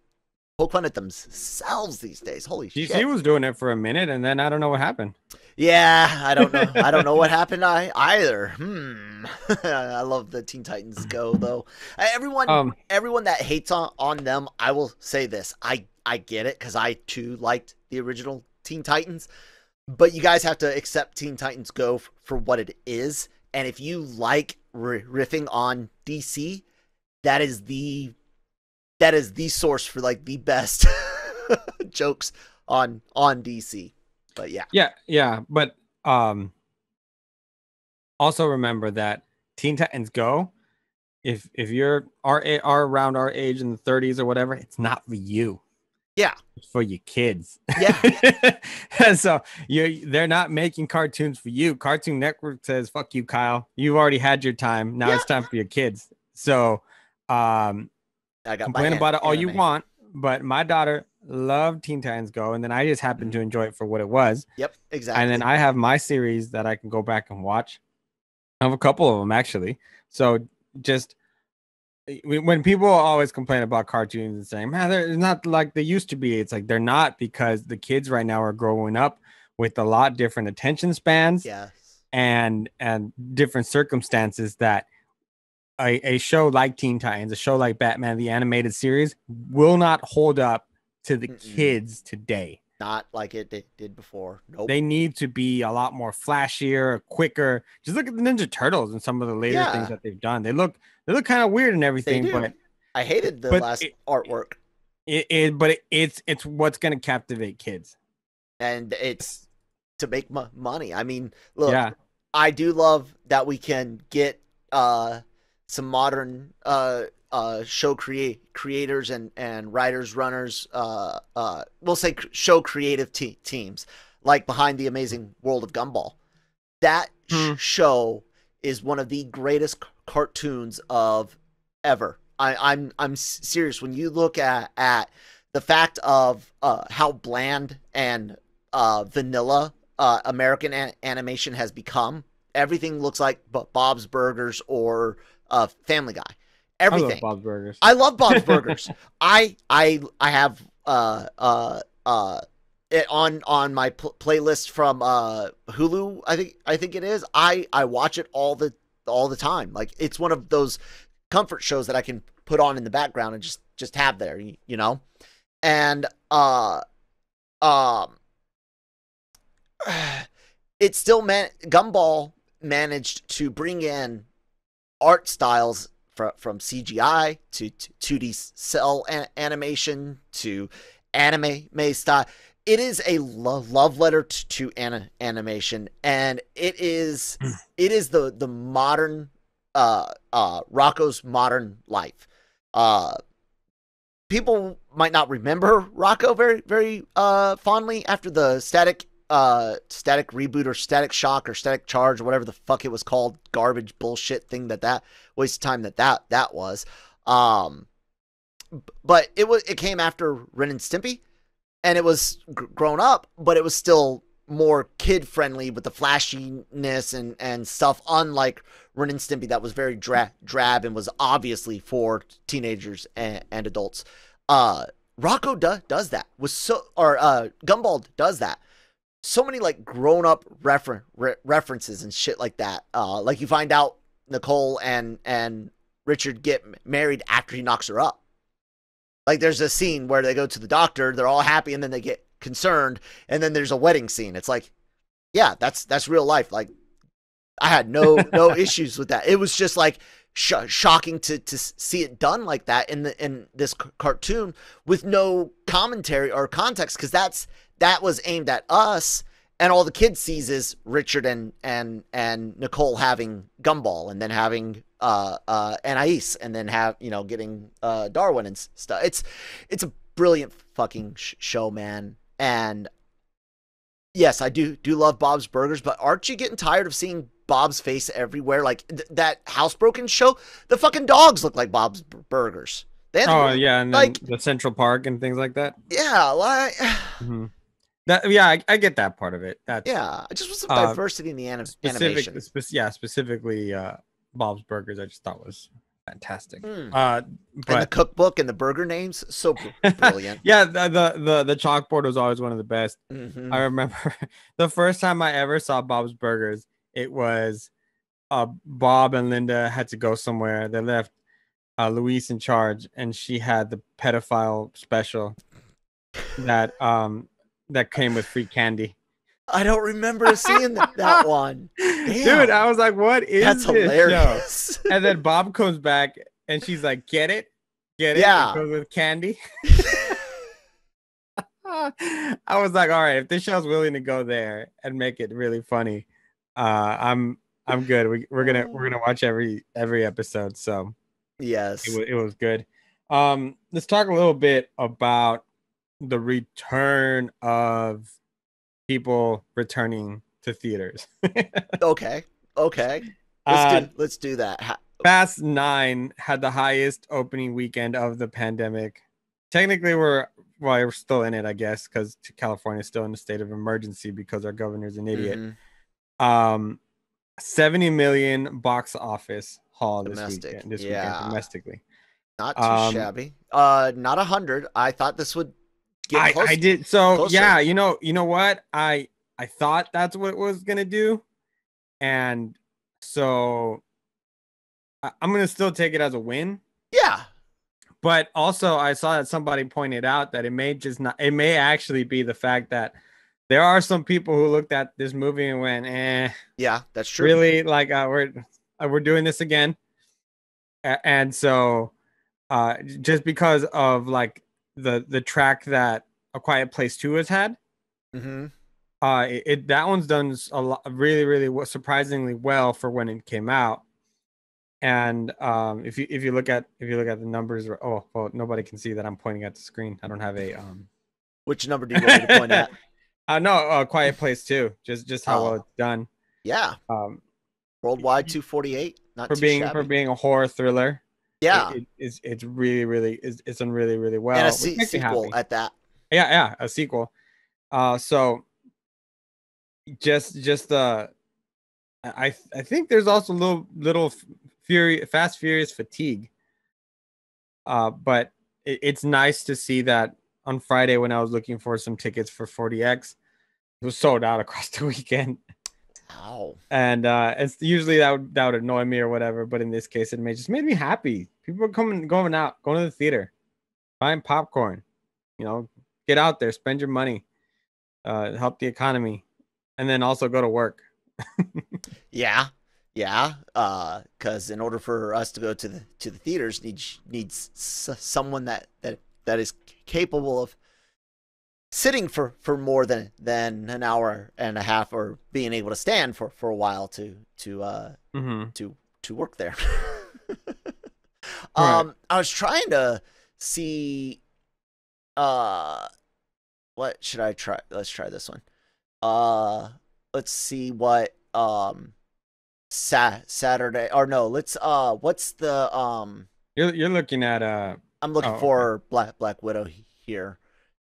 poke fun at themselves these days. Holy shit. DC was doing it for a minute, and then I don't know what happened. Yeah, I don't know. I don't know what happened. I either. Hmm. I love the Teen Titans Go though. Everyone, Um, everyone that hates on on them, I will say this. I I get it because I too liked the original Teen Titans, but you guys have to accept Teen Titans Go f- for what it is. And if you like r- riffing on DC, that is the that is the source for like the best jokes on on DC. But yeah. Yeah, yeah, but um, also remember that Teen Titans Go. If if you're our are around our age in the 30s or whatever, it's not for you. Yeah. For your kids. Yeah. and so you they're not making cartoons for you. Cartoon Network says, "Fuck you, Kyle. You've already had your time. Now it's time for your kids." So, um, I got complain about it all you want, but my daughter loved Teen Titans Go, and then I just happened to enjoy it for what it was. Yep, exactly. And then I have my series that I can go back and watch. I have a couple of them actually. So just when people always complain about cartoons and saying, man, they're not like they used to be, it's like they're not because the kids right now are growing up with a lot different attention spans yes. and and different circumstances that a, a show like Teen Titans, a show like Batman the animated series will not hold up to the Mm-mm. kids today. Not like it did, did before. Nope. They need to be a lot more flashier, quicker. Just look at the Ninja Turtles and some of the later Yeah. things that they've done. They look they look kind of weird and everything, but I hated the last it- artwork, it, it but it, it's it's what's gonna captivate kids. and it's to make mo- money. I mean, look, yeah, I do love that we can get uh some modern uh uh show create creators and and writers runners uh uh we'll say show creative te- teams like behind the amazing world of gumball that sh- Hmm. show is one of the greatest c- cartoons of ever I, i'm i'm serious when you look at at the fact of uh how bland and uh vanilla uh american a- animation has become everything looks like Bob's Burgers or uh, Family Guy. I love Everything. Bob's Burgers. I love Bob's Burgers. I I I have uh uh uh it on on my pl- playlist from uh Hulu. I think I think it is. I I watch it all the all the time. Like it's one of those comfort shows that I can put on in the background and just just have there. You, you know, and uh um it still man Gumball managed to bring in art styles from from CGI to, to 2D cell an- animation to anime style. It is a lo- love letter to, to ana- animation, and it is it is the the modern uh uh Rocko's modern life. Uh, people might not remember Rocco very very uh fondly after the static uh static reboot or static shock or static charge or whatever the fuck it was called garbage bullshit thing that that waste of time that that that was. Um but it was it came after Ren and Stimpy and it was gr- grown up but it was still more kid friendly with the flashiness and and stuff unlike Ren and Stimpy that was very dra- drab and was obviously for teenagers and, and adults uh Rocko do- does that was so or uh Gumball does that so many like grown up refer- re- references and shit like that. Uh, like you find out Nicole and and Richard get married after he knocks her up. Like there's a scene where they go to the doctor, they're all happy, and then they get concerned, and then there's a wedding scene. It's like, yeah, that's that's real life. Like I had no no issues with that. It was just like sh- shocking to to see it done like that in the in this c- cartoon with no commentary or context because that's that was aimed at us and all the kid sees is Richard and and and Nicole having Gumball and then having uh uh Anais and then have you know getting uh Darwin and stuff. It's it's a brilliant fucking sh- show, man. And yes, I do do love Bob's Burgers, but aren't you getting tired of seeing Bob's face everywhere? Like th- that Housebroken show, the fucking dogs look like Bob's b- Burgers. They Oh yeah, and then like- the Central Park and things like that. yeah, like hmm That yeah, I, I get that part of it. That's yeah. I just want some Uh, diversity in the anim- specific. animation. Spec- yeah, specifically uh, Bob's Burgers. I just thought was fantastic. Mm. Uh, and the cookbook and the burger names, so brilliant. yeah, the, the the the chalkboard was always one of the best. Mhm. I remember the first time I ever saw Bob's Burgers, it was uh Bob and Linda had to go somewhere. They left uh Louise in charge and she had the pedophile special that um that came with free candy. I don't remember seeing that, that one. Dude, I was like, what is That's this show? hilarious. And then Bob comes back and she's like, get it? Get it? Yeah. With candy. I was like, all right, if this show's willing to go there and make it really funny, uh, I'm I'm good. We, we're gonna we're gonna watch every every episode. So yes. it was, it was good. Um, let's talk a little bit about the return of people returning to theaters. Okay. Okay. Let's Uh, do let's do that. Fast Nine had the highest opening weekend of the pandemic. Technically, we're well, we're still in it, I guess, because California is still in a state of emergency because our governor's an idiot. Mhm. Um, seventy million box office haul this weekend. This yeah. weekend domestically. Not too Um, shabby. Uh, not a hundred. I thought this would get I, close. I did so closer. yeah you know you know what i i thought that's what it was gonna do and so I, i'm gonna still take it as a win Yeah. but also i saw that somebody pointed out that it may just not it may actually be the fact that there are some people who looked at this movie and went eh Yeah. That's true. really like uh, we're uh, we're doing this again A- and so uh just because of like the the track that a quiet place 2 has had Mm-hmm. Uh it, it that one's done a lot really really surprisingly well for when it came out and um if you if you look at if you look at the numbers oh well nobody can see that i'm pointing at the screen i don't have a um Which number do you want me to point at? uh no uh quiet place too just just how well Oh. it's done Yeah. um Worldwide 248. Not for being shabby. for being a horror thriller yeah. it, it- it's it's really really it's, it's done really really well and a se- sequel at that. yeah yeah a sequel uh so just just uh i i think there's also a little little fury fast furious fatigue. Uh but it, it's nice to see that on friday when i was looking for some tickets for 4DX it was sold out across the weekend. Ow. and uh it's usually that would that would annoy me or whatever but in this case it made just made me happy. People are coming going out going to the theater buying popcorn you know get out there spend your money uh help the economy and then also go to work Yeah. Yeah. Uh, because in order for us to go to the to the theaters, needs needs s- someone that that that is capable of sitting for for more than than an hour and a half, or being able to stand for for a while to to uh mm-hmm. to to work there. um, I was trying to see. Uh, what should I try? Let's try this one. Uh, let's see what um, sa- Saturday or no? Let's uh, what's the um? you're, you're looking at uh I'm looking Oh, okay. for Black Black Widow here,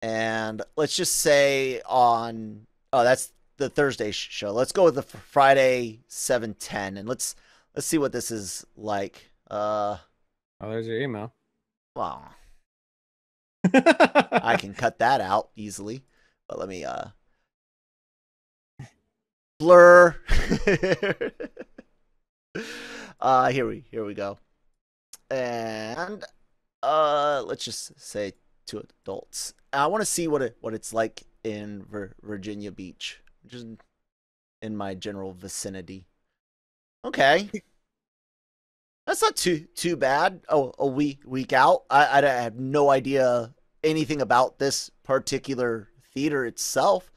and let's just say on oh that's the Thursday show. Let's go with the fr- Friday seven ten, and let's let's see what this is like. Uh, oh there's your email wow, I can cut that out easily, but let me uh blur. uh, here we here we go, and uh, let's just say two adults. I want to see what it what it's like in Vir- Virginia Beach, just in my general vicinity. Okay, that's not too too bad. Oh, a week week out. I I have no idea anything about this particular theater itself.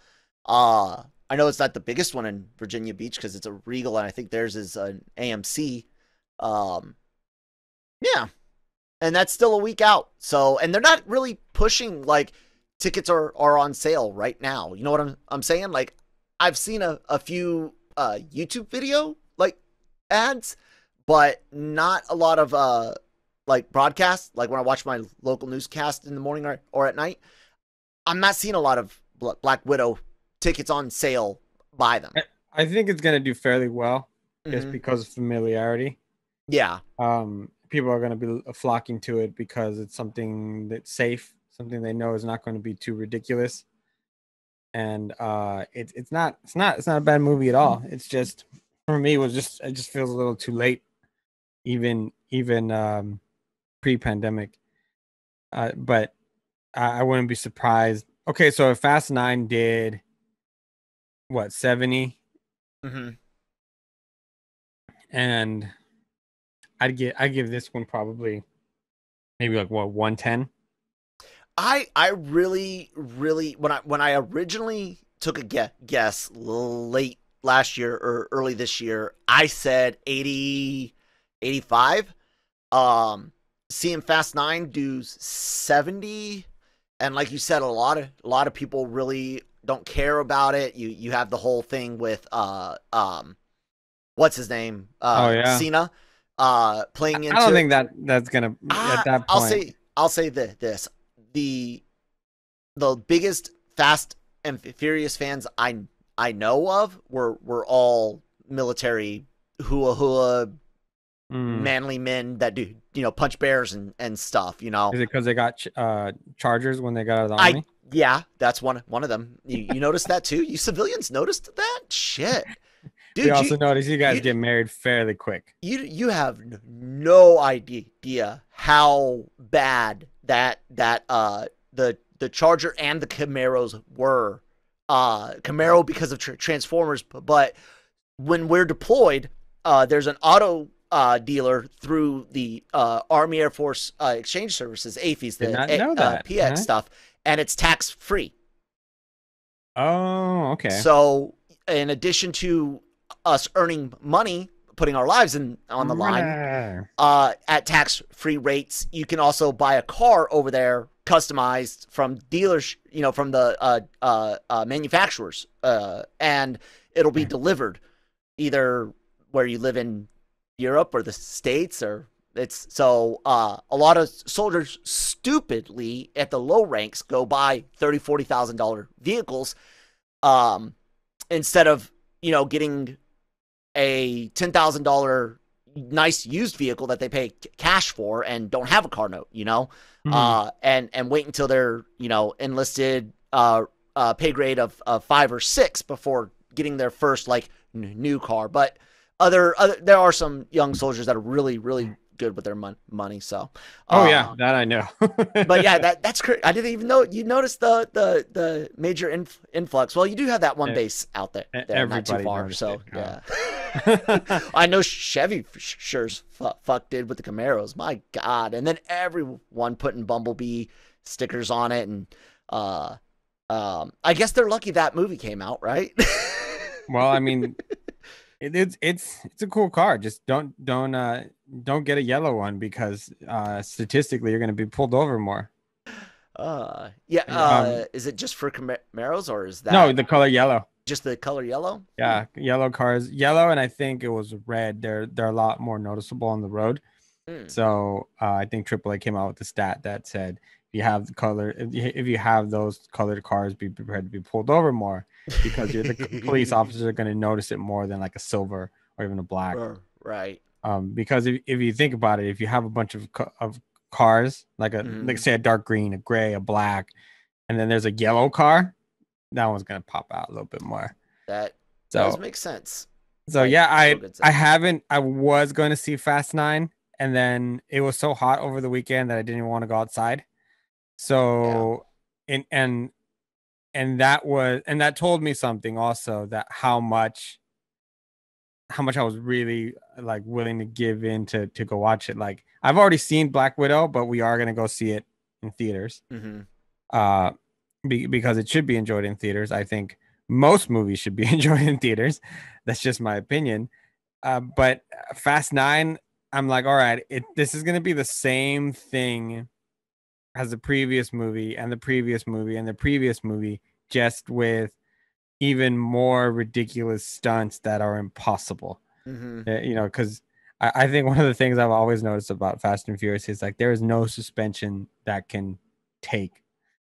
Uh I know it's not the biggest one in Virginia Beach because it's a Regal, and I think theirs is an AMC. Um, yeah, and that's still a week out. So, and they're not really pushing like tickets are are on sale right now. You know what I'm I'm saying? Like, I've seen a a few uh YouTube video like ads, but not a lot of uh like broadcasts. Like when I watch my local newscast in the morning or, or at night, I'm not seeing a lot of Black Widow tickets on sale by them. I think it's gonna do fairly well just Mhm. because of familiarity. Yeah. Um, people are gonna be flocking to it because it's something that's safe, something they know is not going to be too ridiculous. And uh, it's it's not it's not it's not a bad movie at all. It's just for me it was just it just feels a little too late, even even um, pre-pandemic. Uh, but I, I wouldn't be surprised. Okay, so if Fast Nine did what 70 hmm and I'd get I give this one probably maybe like what 110. I I really really when I when I originally took a guess, guess late last year or early this year, I said 80 85. Um seeing Fast 9 do 70 and like you said a lot of a lot of people really don't care about it. You you have the whole thing with uh um what's his name? Uh Oh, yeah. Cena uh playing into I don't think that that's gonna Ah, at that point. I'll say I'll say thi- this: the the biggest Fast and Furious fans I I know of were were all military hua hua Mm. manly men that do you know punch bears and and stuff. You know, Is it because they got ch- uh chargers when they got out of the I- army? yeah, that's one one of them. You you noticed that too? You civilians noticed that? Shit, dude. we also you, noticed you guys you- get married fairly quick. you you have no idea how bad that that uh the the Charger and the Camaros were. Uh, Camaro because of tr- Transformers, but when we're deployed, uh, there's an auto uh dealer through the uh Army Air Force uh, Exchange Services, AAFES, the A- uh. PX Huh? stuff, and it's tax free. Oh, okay. So, in addition to us earning money, putting our lives in on the line, uh, at tax free rates. You can also buy a car over there customized from dealers, you know, from the uh, uh, uh, manufacturers, uh, and it'll be delivered either where you live in Europe or the States or it's so uh, a lot of soldiers stupidly at the low ranks go buy thirty forty thousand dollar vehicles um, instead of you know getting a ten thousand dollar nice used vehicle that they pay c- cash for and don't have a car note, you know, Mhm. uh, and and wait until they're you know enlisted uh, uh, pay grade of, of five or six before getting their first like n- new car. But other other there are some young soldiers that are really really good with their mon- money. So oh yeah, that I know. but yeah, that that's cra I didn't even know you noticed the the the major inf- influx. Well, you do have that one base out there, there not too far. So it, yeah. I know Chevy f- sure's fu- fuck did with the Camaros. My God, and then everyone putting Bumblebee stickers on it, and uh, um, I guess they're lucky that movie came out, right? well, I mean, it, it's it's it's a cool car. Just don't don't uh don't get a yellow one because uh statistically you're gonna be pulled over more. uh, yeah. Um, Uh, is it just for Camaros or is that No, the color yellow. just the color yellow? Yeah, yellow cars, yellow, and I think it was red. They're they're a lot more noticeable on the road. Mm. So uh, I think AAA came out with a stat that said if you have the color, if you, if you have those colored cars, be prepared to be pulled over more because you're, the police officers are going to notice it more than like a silver or even a black. Right. Um, because if, if you think about it, if you have a bunch of of cars, like a Mhm. like say a dark green, a gray, a black, and then there's a yellow car, that one's gonna pop out a little bit more. That does make sense. so Like, yeah, I I haven't. I was going to see Fast Nine, and then it was so hot over the weekend that I didn't even want to go outside. So and and and that was and that told me something also that how much how much I was really like willing to give in to to go watch it. Like I've already seen Black Widow, but we are gonna go see it in theaters. hmm Uh, be, because it should be enjoyed in theaters. I think most movies should be enjoyed in theaters. That's just my opinion. Uh, but Fast Nine, I'm like, all right, it this is gonna be the same thing as the previous movie and the previous movie and the previous movie, just with even more ridiculous stunts that are impossible. hmm Uh, you know, because I, I think one of the things I've always noticed about Fast and Furious is like there is no suspension that can take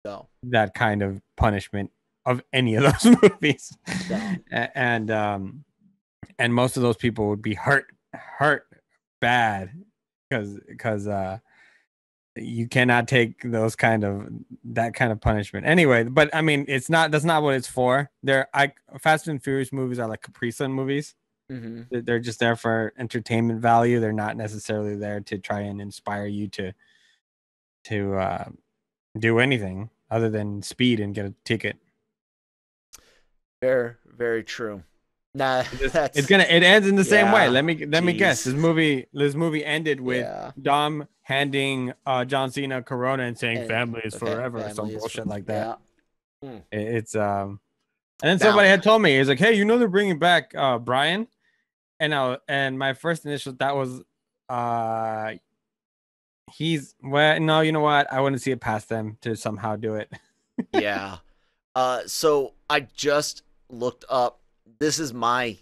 So that kind of punishment of any of those movies. No. And um and most of those people would be hurt hurt bad because because uh you cannot take those kind of that kind of punishment. Anyway but i mean it's not that's not what it's for. They're i fast and furious movies are like capri sun movies. Hmm They're- they're just there for entertainment value. They're not necessarily there to try and inspire you to to uh do anything other than speed and get a ticket. Very very true. Nah, It's, it's gonna it ends in the same way. Let me let me guess. This movie this movie ended with yeah. dom handing uh john cena corona and saying And family is forever or some bullshit like that. Yeah. It- it's um and then somebody had told me he's like hey you know they're bringing back uh brian? And I and my first initial that was uh he's well no you know what? I wouldn't see it past them to somehow do it. Yeah. Uh, so I just looked up. This is my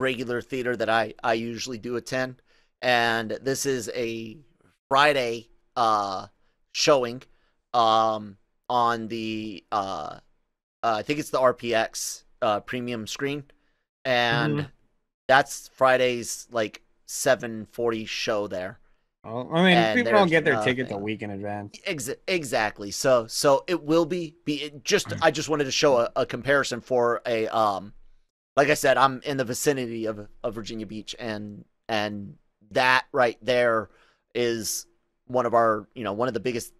regular theater that I I usually do attend, and this is a Friday uh showing, um on the uh, uh I think it's the RPX uh premium screen, and Mhm. that's Friday's like seven forty show there. Well, i mean And people don't get their tickets a week in advance Ex- exactly. So so it will be be it just Mm. I just wanted to show a, a comparison for a um like I said I'm in the vicinity of of Virginia Beach and and that right there is one of our you know one of the biggest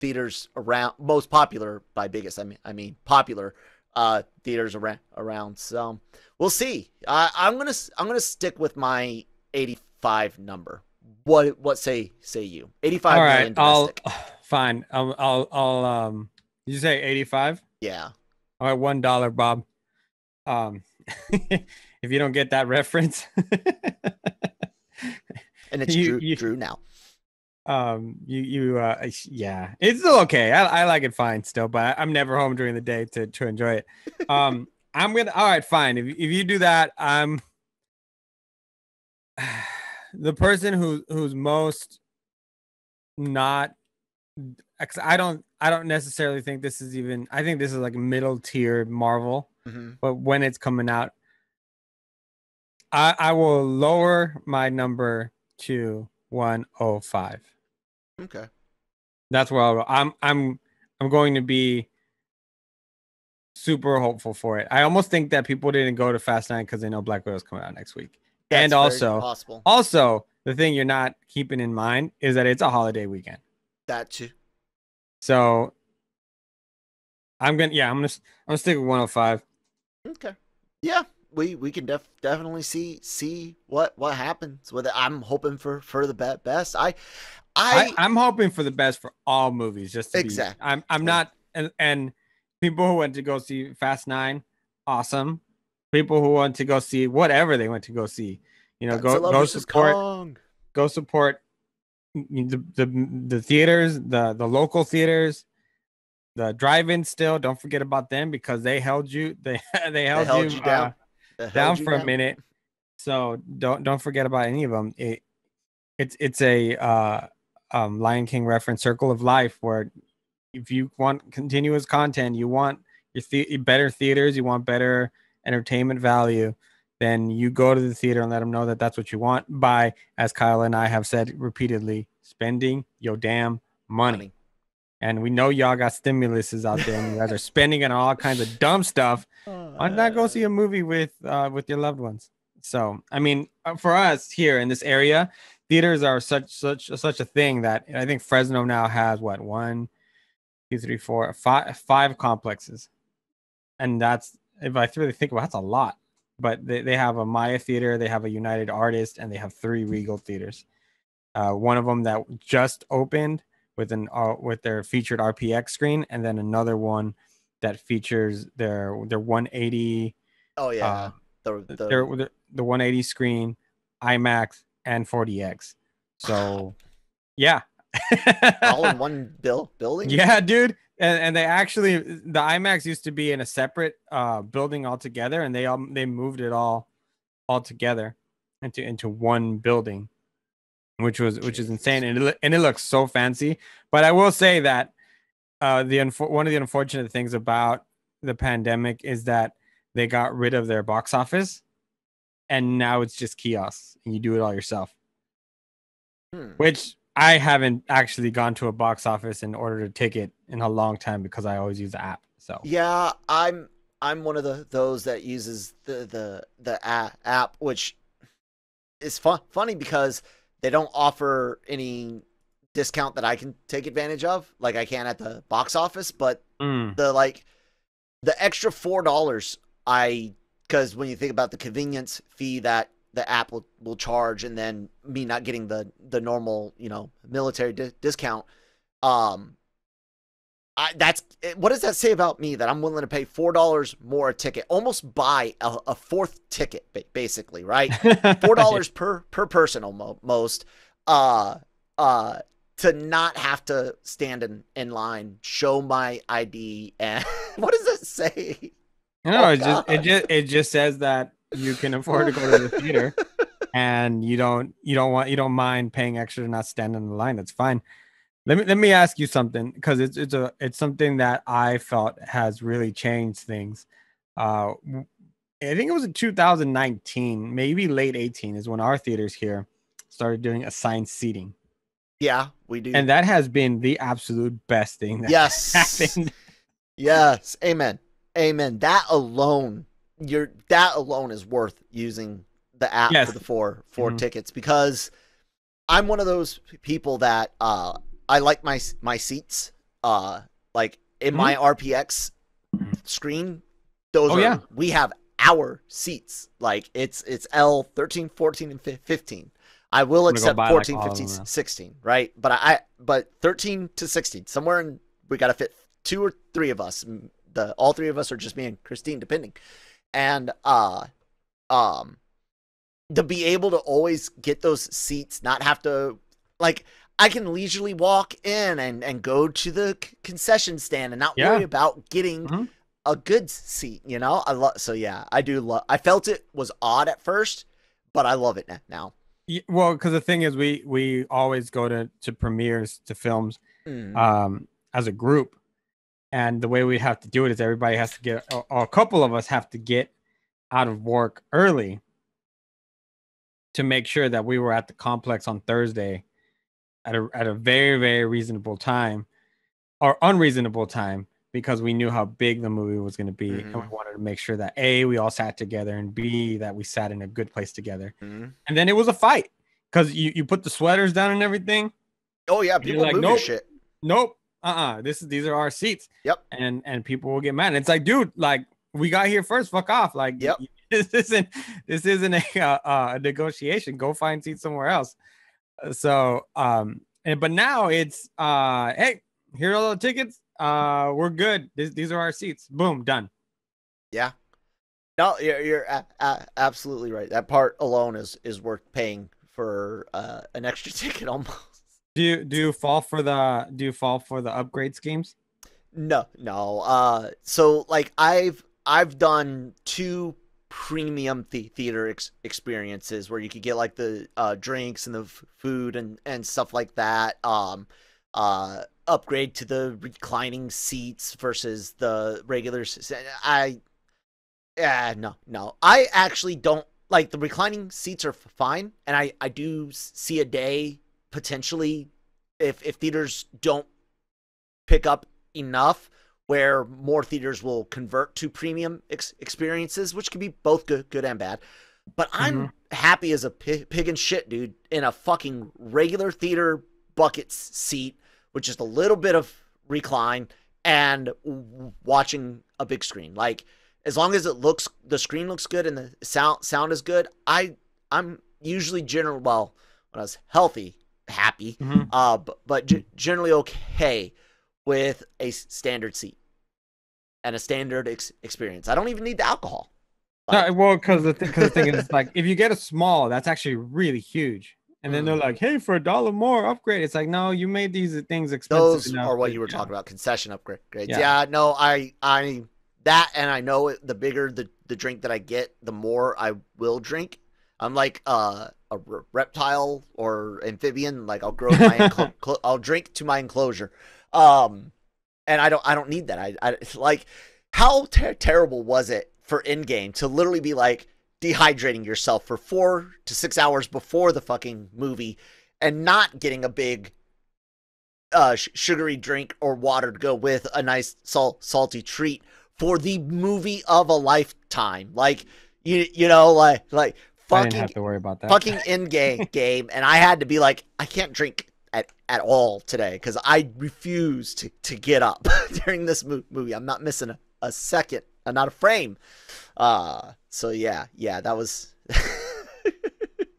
theaters around most popular by biggest I mean I mean popular uh theaters around around. So we'll see. I I'm gonna s- I'm gonna stick with my 85 number. What what say say you? 85 all right i'll fine. I'll i'll, I'll um you say 85 yeah. All right, one dollar, Bob. Um, if you don't get that reference, and it's You- Drew, you- Drew now. um, you you uh, yeah, it's still okay. I, I like it fine still, but I'm never home during the day to to enjoy it. Um, I'm gonna. All right, fine. If if you do that, I'm the person who who's most not, I don't. I don't necessarily think this is even. I think this is like middle tier Marvel. Hmm but when it's coming out, I I will lower my number to 105. Okay. That's where I'll go. I'm I'm I'm going to be super hopeful for it. I almost think that people didn't go to Fast Nine because they know Black Widow's coming out next week. That's and also, possible also the thing you're not keeping in mind is that it's a holiday weekend. that too. So I'm gonna yeah I'm gonna I'm gonna stick with 105. Okay. Yeah, we we can def- definitely see see what what happens with it. I'm hoping for for the be- best. I I, I, I'm hoping for the best for all movies. Just to be- Exactly. I'm I'm not and, and people who went to go see Fast Nine, awesome. People who want to go see whatever they went to go see, you know, go Godzilla go versus support Kong. go support the, the the theaters, the the local theaters, the drive-in. Still, don't forget about them because they held you they they held, held you, you down. uh, down you for a minute. So don't don't forget about any of them. It it's it's a uh, um, Lion King reference, Circle of Life, where if you want continuous content, you want your the- better theaters, you want better entertainment value, then you go to the theater and let them know that that's what you want by, as Kyle and I have said repeatedly, spending your damn money. Money. And we know y'all got stimuluses out there, and you guys are spending on all kinds of dumb stuff. Why not go see a movie with uh, with your loved ones? So, I mean, uh, for us here in this area, theaters are such such such a thing that I think Fresno now has what one, two, three, four, five five complexes, and that's if I really think about it, that's a lot. But they, they have a Maya theater, they have a United Artist, and they have three Regal theaters. Uh, one of them that just opened with an uh, with their featured RPX screen, and then another one that features their their 180 Oh yeah, uh, the, the their, the the 180 screen, IMAX, and 4DX. So, yeah. all in one bill building. Yeah, dude. And, and they actually the IMAX used to be in a separate uh building altogether, and they all they moved it all all together into into one building, which was which is insane, and it, and it looks so fancy. But I will say that uh the one of the unfortunate things about the pandemic is that they got rid of their box office, and now it's just kiosks, and you do it all yourself Hmm. which I haven't actually gone to a box office and ordered a ticket in a long time because I always use the app. So Yeah, I'm I'm one of the those that uses the the the app, which is fun funny because they don't offer any discount that I can take advantage of, like I can at the box office. But Mm, the like the extra four dollars I because when you think about the convenience fee that the app will, will charge and then me not getting the the normal you know military di- discount um I, that's eh, what does that say about me that I'm willing to pay four dollars more a ticket, almost buy a, a fourth ticket, basically, right? Four dollars per per person almost, uh, uh, to not have to stand in in line, show my ID, and what does it say? No, Oh, it just it just it just says that you can afford to go to the theater and you don't you don't want you don't mind paying extra to not stand in the line. That's fine. Let me let me ask you something because it's it's a it's something that I felt has really changed things. Uh, I think it was in 2019, maybe late 18, is when our theaters here started doing assigned seating, Yeah, we do. and that has been the absolute best thing that yes, happened. yes, amen, amen. That alone, you're that alone is worth using the app Yes. for the four 4 Mhm. tickets because I'm one of those people that uh I like my my seats uh like in my RPX screen those Oh, are yeah. we have our seats. Like it's it's L 13 14 and 15 I will I'm gonna go accept buy, like, 14 all 15 16 right? But I, I but 13 to 16 somewhere in we got to fit two or three of us. The all three of us are just me and Christine depending. And uh um to be able to always get those seats, not have to like I can leisurely walk in and and go to the c- concession stand and not Yeah. worry about getting Mhm. a good seat. You know, I love so yeah, I do love. I felt it was odd at first, but I love it now. Yeah, well, because the thing is, we we always go to to premieres to films Mm. um, as a group, and the way we have to do it is everybody has to get, or, or a couple of us have to get out of work early to make sure that we were at the complex on Thursday at a at a very very reasonable time, or unreasonable time because we knew how big the movie was going to be, and we Mhm. wanted to make sure that a we all sat together and b that we sat in a good place together Mhm. and then it was a fight because you, you put the sweaters down and everything. Oh yeah, people like, nope. shit. Nope, uh, uh this is these are our seats. Yep. And and people will get mad. And it's like, dude, like we got here first. Fuck off. Like, Yep. this isn't this isn't a uh, uh, a negotiation. Go find seats somewhere else. So um, and but now it's uh, hey, here are all the tickets. Uh, we're good. This, these are our seats. Boom, done. Yeah. No, you're, you're a- a- absolutely right. That part alone is is worth paying for uh, an extra ticket almost. Do you do you fall for the do you fall for the upgrade schemes? No, no. Uh, so like I've I've done two premium the- theater ex- experiences where you could get like the uh, drinks and the f- food and and stuff like that. Um, uh, upgrade to the reclining seats versus the regular. I yeah, no, no. I actually don't like the reclining seats are fine, and I I do see a day potentially if if theaters don't pick up enough where more theaters will convert to premium ex- experiences, which can be both good, good and bad. But I'm Mm-hmm. happy as a pig, pig and shit, dude, in a fucking regular theater bucket seat with just a little bit of recline and watching a big screen. Like as long as it looks, the screen looks good and the sound sound is good. I I'm usually general well when I was healthy, happy, Mhm. uh, but, but g- generally okay with a standard seat and a standard ex- experience. I don't even need the alcohol. Like- No, well, because the, th- the thing is, like, if you get a small, that's actually really huge. And then they're Mm. like, hey, for a dollar more, upgrade. It's like, no, you made these things expensive. Those enough are what you were yeah. talking about, concession upgrades. Yeah. Yeah. no, I, I, that, and I know it, the bigger the, the drink that I get, the more I will drink. I'm like uh, a reptile or amphibian. Like I'll grow my, enclo- clo- I'll drink to my enclosure. Um, and I don't, I don't need that. I, I like, how ter- terrible was it for Endgame to literally be like dehydrating yourself for four to six hours before the fucking movie and not getting a big uh, sh- sugary drink or water to go with a nice salt salty treat for the movie of a lifetime. Like you you know like like I didn't fucking have to worry about that. fucking Endgame game and I had to be like I can't drink at, at all today cuz I refuse to to get up during this movie. I'm not missing a, a second, uh, not a frame. Uh so yeah, yeah, that was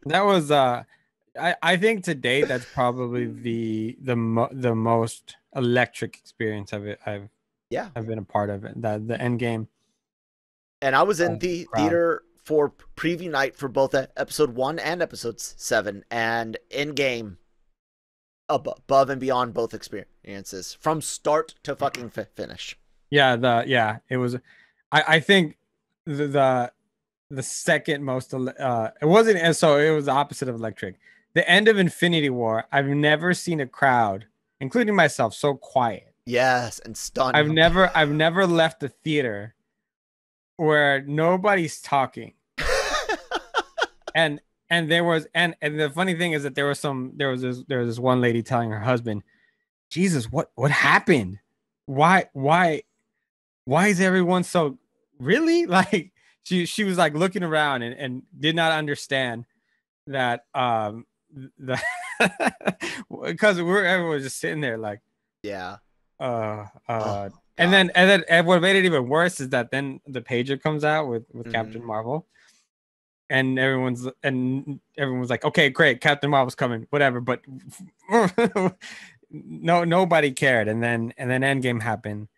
that was uh I, I think to date that's probably the the mo- the most electric experience I've I've yeah. I've been a part of it. The the end game. And I was in Oh, the theater for preview night for both episode one and episode seven, and Endgame, above and beyond both experiences from start to fucking fi- finish. Yeah, the yeah, it was I I think the the, the second most uh it wasn't and so it was the opposite of electric. The end of Infinity War, I've never seen a crowd, including myself, so quiet. Yes, and stunned. I've never I've never left the theater where nobody's talking. And and there was and and the funny thing is that there was some there was this there was this one lady telling her husband, Jesus, what what happened? Why why why is everyone so really like she she was like looking around and, and did not understand that um the because we're everyone was just sitting there like yeah. uh uh Oh, and then and then and what made it even worse is that then the pager comes out with with Mhm. Captain Marvel, and everyone's and everyone's like, okay, great, Captain Marvel's coming, whatever. But no, nobody cared. And then and then Endgame happened,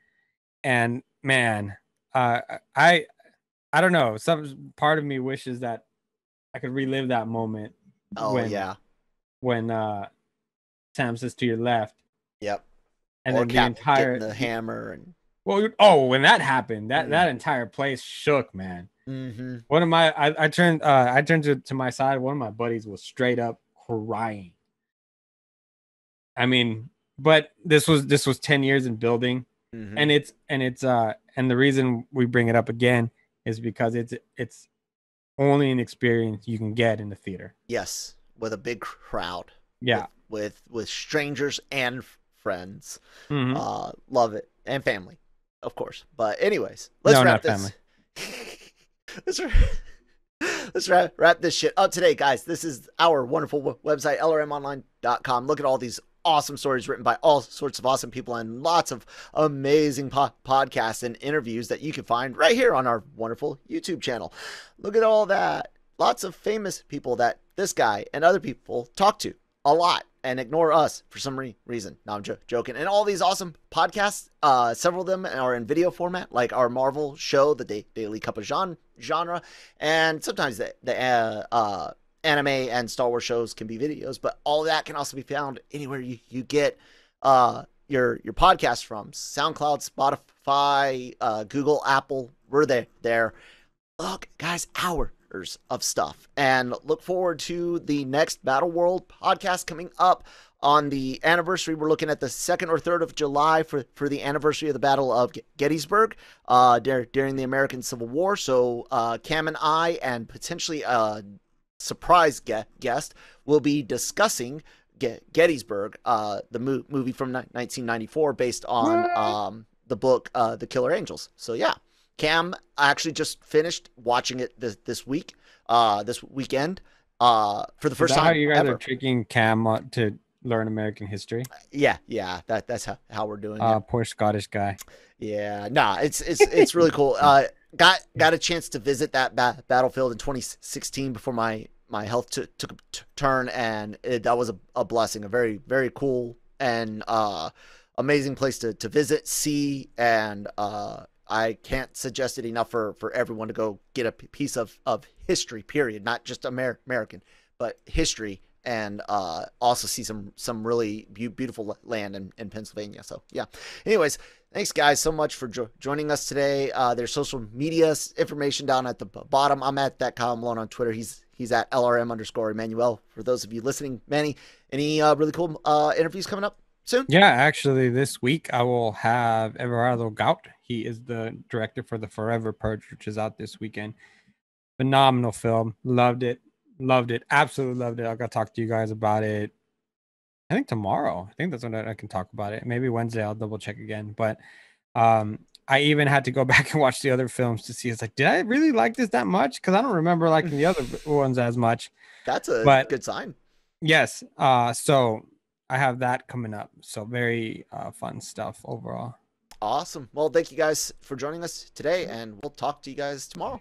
and man, uh, I I don't know. Some part of me wishes that I could relive that moment Oh when yeah. when uh Sam says to your left, Yep. and or then the entire the hammer and. Well, oh, when that happened, that Mm. that entire place shook, man. hmm One of my, I, I turned, uh, I turned to, to my side. One of my buddies was straight up crying. I mean, but this was this was ten years in building, hmm and it's and it's uh and the reason we bring it up again is because it's it's only an experience you can get in the theater. yes, with a big crowd. Yeah, With with, with strangers and friends. Mhm. Uh, love it and family, of course. But anyways, let's No, wrap this. let's wrap, let's wrap, wrap this shit up today, guys. This is our wonderful w- website, lrmonline.com. Look at all these awesome stories written by all sorts of awesome people and lots of amazing po- podcasts and interviews that you can find right here on our wonderful YouTube channel. Look at all that. Lots of famous people that this guy and other people talk to a lot and ignore us for some re- reason. No, I'm jo- joking. And all these awesome podcasts, uh, several of them are in video format, like our Marvel show, the da- Daily Cup of Gen- Genre, and sometimes the, the uh, uh, anime and Star Wars shows can be videos, but all that can also be found anywhere you, you get uh, your your podcast from SoundCloud, Spotify, uh, Google, Apple. We're there. There. Look, guys, hours of stuff, and look forward to the next Battle World podcast coming up on the anniversary. We're looking at the second or third of July for for the anniversary of the Battle of Gettysburg uh, dur- during the American Civil War. So uh, Cam and I, and potentially a surprise ge- guest, will be discussing Gettysburg, uh, the mo- movie from 1994 based on um, the book uh, The Killer Angels. So yeah, Cam I actually just finished watching it this this week, uh, this weekend, uh, for the first Is that time how you guys ever. are tricking Cam to learn American history? Yeah, yeah, that that's how, how we're doing Uh, it. poor Scottish guy. Yeah, nah, it's it's it's really cool. Uh, got got a chance to visit that ba- battlefield in 2016 before my my health took took a t- turn, and it, that was a, a blessing. A very very cool and uh, amazing place to to visit, see, and uh, I can't suggest it enough for for everyone to go get a piece of of history. Period, not just Amer- American, but history. And uh, also see some some really beau- beautiful land in, in Pennsylvania. So yeah. Anyways, Thanks, guys, so much for jo- joining us today. Uh, there's social media information down at the bottom. I'm at ThatKyleMalone on Twitter. He's he's at LRM underscore Emmanuel. For those of you listening, Manny, any uh, really cool uh, interviews coming up soon? Yeah, actually, this week I will have Everardo Gout. He is the director for the Forever Purge, which is out this weekend. Phenomenal film. Loved it. Loved it. Absolutely loved it. I got to talk to you guys about it. I think tomorrow. I think that's when I can talk about it. Maybe Wednesday. I'll double check again. But um, I even had to go back and watch the other films to see. It's like, did I really like this that much? Because I don't remember liking the other ones as much. That's a But- good sign. Yes. Uh, so I have that coming up. So very uh, fun stuff overall. Awesome. Well, thank you guys for joining us today, and we'll talk to you guys tomorrow.